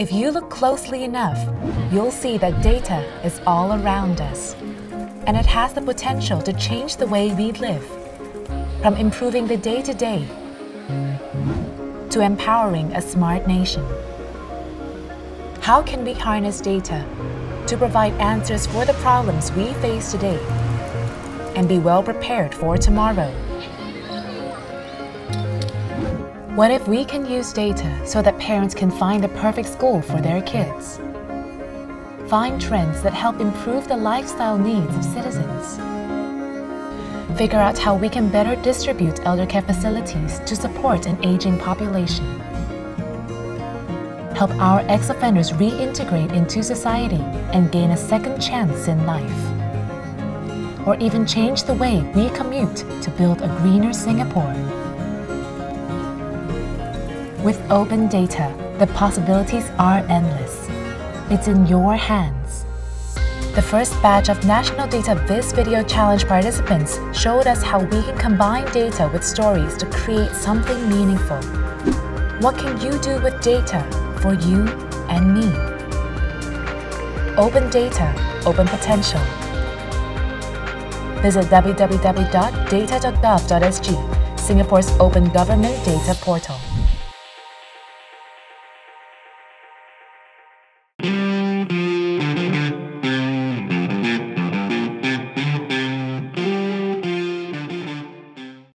If you look closely enough, you'll see that data is all around us. And it has the potential to change the way we live. From improving the day to day to empowering a smart nation. How can we harness data to provide answers for the problems we face today and be well prepared for tomorrow? What if we can use data so that parents can find the perfect school for their kids? Find trends that help improve the lifestyle needs of citizens. Figure out how we can better distribute elder care facilities to support an aging population. Help our ex-offenders reintegrate into society and gain a second chance in life. Or even change the way we commute to build a greener Singapore. With open data, the possibilities are endless. It's in your hands. The first batch of National Data Viz Video Challenge participants showed us how we can combine data with stories to create something meaningful. What can you do with data for you and me? Open data, open potential. Visit www.data.gov.sg, Singapore's open government data portal.